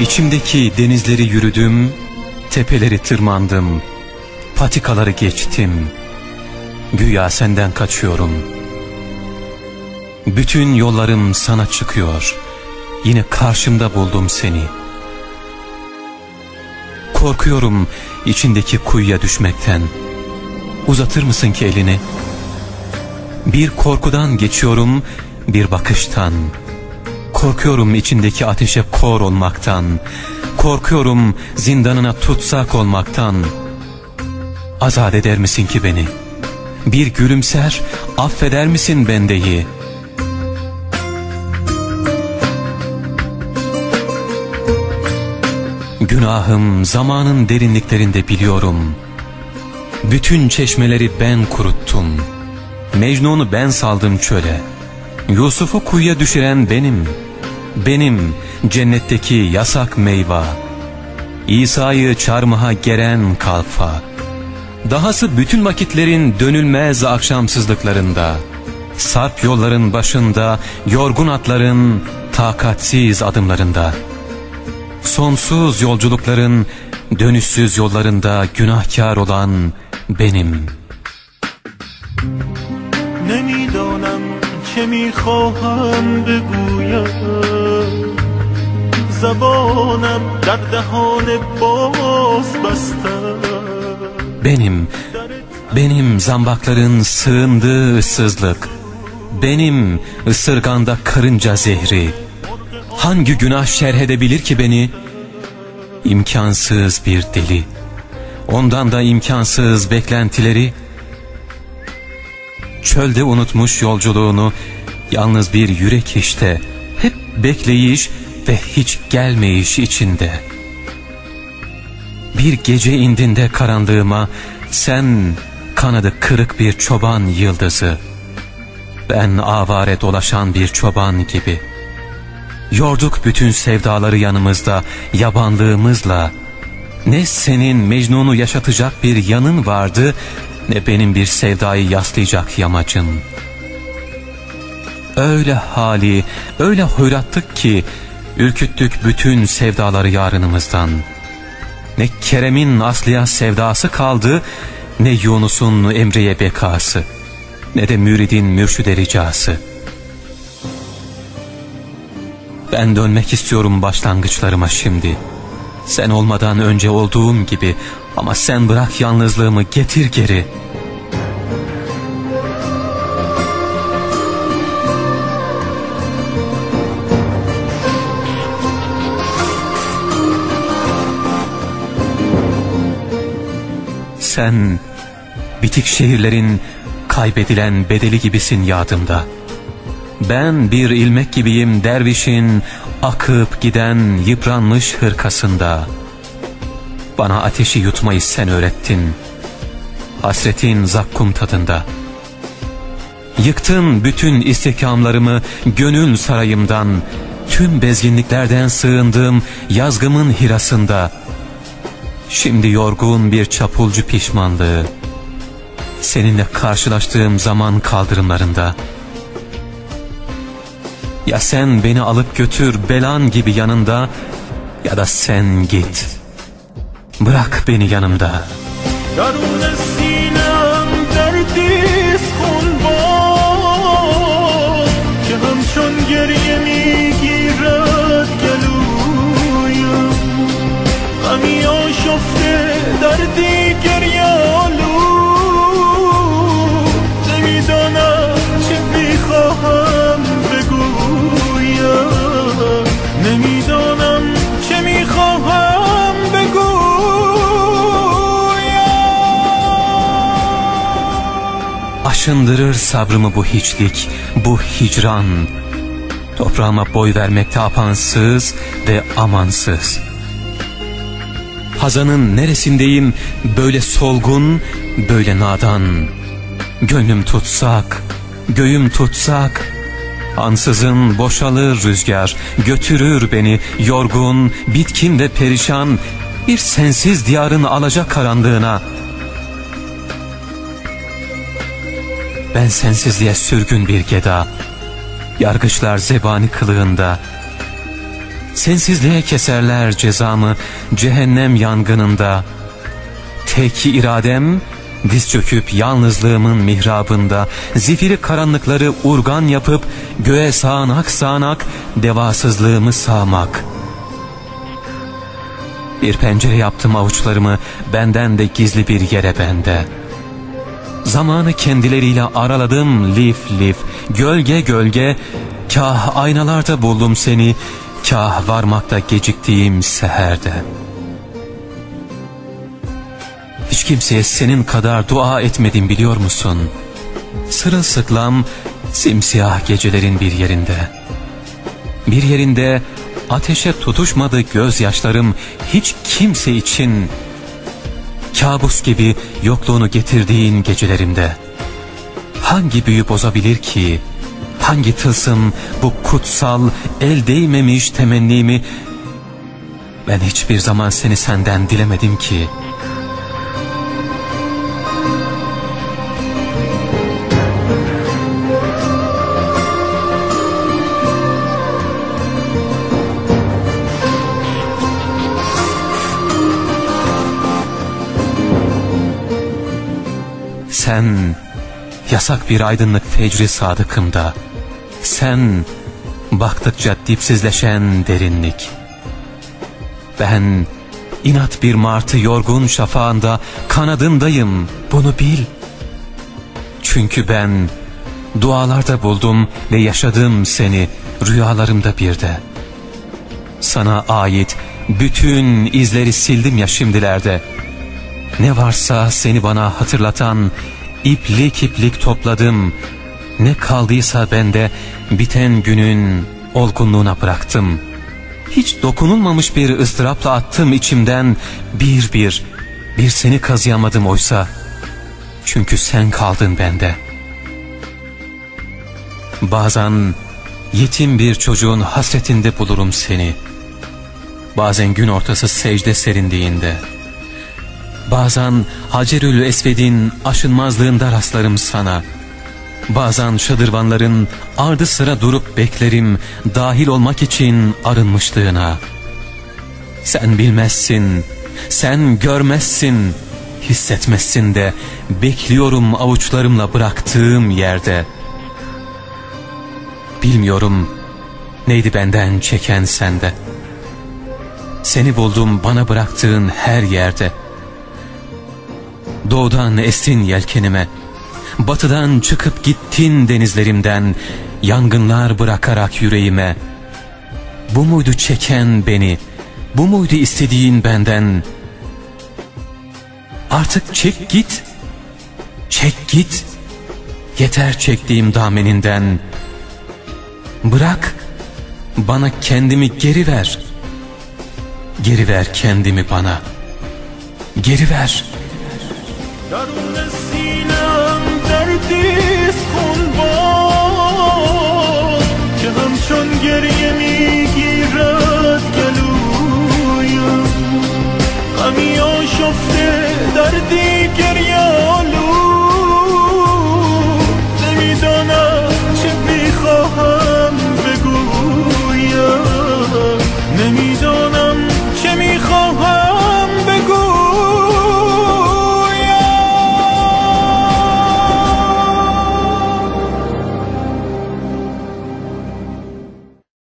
İçimdeki denizleri yürüdüm, tepeleri tırmandım, patikaları geçtim. Güya senden kaçıyorum. Bütün yollarım sana çıkıyor. Yine karşımda buldum seni. Korkuyorum içindeki kuyuya düşmekten. Uzatır mısın ki elini? Bir korkudan geçiyorum, bir bakıştan. Korkuyorum içindeki ateşe kor olmaktan. Korkuyorum zindanına tutsak olmaktan. Azat eder misin ki beni? Bir gülümser, affeder misin bendeyi? Günahım zamanın derinliklerinde biliyorum. Bütün çeşmeleri ben kuruttum. Mecnun'u ben saldım çöle. Yusuf'u kuyuya düşüren benim. Benim cennetteki yasak meyva. İsa'yı çarmıha geren kalfa. Dahası bütün vakitlerin dönülmez akşamsızlıklarında. Sarp yolların başında, yorgun atların takatsiz adımlarında Sonsuz yolculukların dönüşsüz yollarında günahkar olan benim. نمیدانم چه میخواهم بگویم زبانم در دهان باز بستم Benim, benim zambakların sığındığı ıssızlık. Benim ısırganda karınca zehri. Hangi günah şerh edebilir ki beni? İmkansız bir deli. Ondan da imkansız beklentileri. Çölde unutmuş yolculuğunu, yalnız bir yürek işte. Hep bekleyiş ve hiç gelmeyiş içinde. Bir gece indinde karanlığıma, sen kanadı kırık bir çoban yıldızı. Ben avare dolaşan bir çoban gibi. Yorduk bütün sevdaları yanımızda, yabanlığımızla. Ne senin Mecnun'u yaşatacak bir yanın vardı, ne benim bir sevdayı yaslayacak yamacın. Öyle hali, öyle hoyrattık ki, ürküttük bütün sevdaları yarınımızdan. Ne Kerem'in Aslı'ya sevdası kaldı, ne Yunus'un Emre'ye bekası, ne de müridin mürşüde ricası. Ben dönmek istiyorum başlangıçlarıma şimdi. Sen olmadan önce olduğum gibi ama sen bırak yalnızlığımı getir geri. Sen bitik şehirlerin kaybedilen bedeli gibisin yadımda. Ben bir ilmek gibiyim dervişin akıp giden yıpranmış hırkasında. Bana ateşi yutmayı sen öğrettin. Hasretin zakkum tadında. Yıktın bütün istihkamlarımı gönül sarayımdan. Tüm bezginliklerden sığındığım yazgımın hirasında. Şimdi yorgun bir çapulcu pişmanlığı. Seninle karşılaştığım zaman kaldırımlarında. Ya sen beni alıp götür belan gibi yanında ya da sen git. Bırak beni yanımda. درون سینم دردی خون باد که همچون گریه میگیرد گلویم غمی آشفته دردی گریه Aşındırır sabrımı bu hiçlik, bu hicran. Toprağıma boy vermekte apansız ve amansız. Hazanın neresindeyim böyle solgun, böyle nadan. Gönlüm tutsak, göğüm tutsak. Ansızın boşalır rüzgar, götürür beni yorgun, bitkin ve perişan. bir sensiz diyarın alacak karanlığına. Ben sensizliğe sürgün bir geda, yargıçlar zebani kılığında. Sensizliğe keserler cezamı cehennem yangınında. Tek iradem diz çöküp yalnızlığımın mihrabında zifiri karanlıkları urgan yapıp göğe sağanak sağanak devasızlığımı sağmak.'' Bir pencere yaptım avuçlarımı benden de gizli bir yere bende. Zamanı kendileriyle araladım lif lif, gölge gölge, kah aynalarda buldum seni, kah varmakta geciktiğim seherde. Hiç kimseye senin kadar dua etmedim biliyor musun? Sırılsıklam, simsiyah gecelerin bir yerinde. Bir yerinde Ateşe tutuşmadı gözyaşlarım hiç kimse için. Kabus gibi yokluğunu getirdiğin gecelerimde. Hangi büyü bozabilir ki? Hangi tılsım bu kutsal, el değmemiş temennimi? Ben hiçbir zaman seni senden dilemedim ki.'' Sen yasak bir aydınlık fecri sadıkımda. Sen baktıkça dipsizleşen derinlik. Ben inat bir martı yorgun şafağında kanadındayım bunu bil. Çünkü ben dualarda buldum ve yaşadım seni rüyalarımda bir de. Sana ait bütün izleri sildim ya şimdilerde. Ne varsa seni bana hatırlatan iplik iplik topladım. Ne kaldıysa bende biten günün olgunluğuna bıraktım. Hiç dokunulmamış bir ıstırapla attım içimden bir bir. Bir seni kazıyamadım oysa. Çünkü sen kaldın bende. Bazen yetim bir çocuğun hasretinde bulurum seni. Bazen gün ortası secde serindiğinde.'' Bazen Hacerül Esved'in aşınmazlığında rastlarım sana. Bazen şadırvanların ardı sıra durup beklerim dahil olmak için arınmışlığına. Sen bilmezsin, sen görmezsin, hissetmezsin de bekliyorum avuçlarımla bıraktığım yerde. Bilmiyorum neydi benden çeken sende. Seni buldum bana bıraktığın her yerde.'' Doğudan estin yelkenime, batıdan çıkıp gittin denizlerimden, yangınlar bırakarak yüreğime. Bu muydu çeken beni, bu muydu istediğin benden? Artık çek git, çek git, yeter çektiğim dameninden. Bırak, bana kendimi geri ver, geri ver kendimi bana, geri ver.'' Darun silam derdim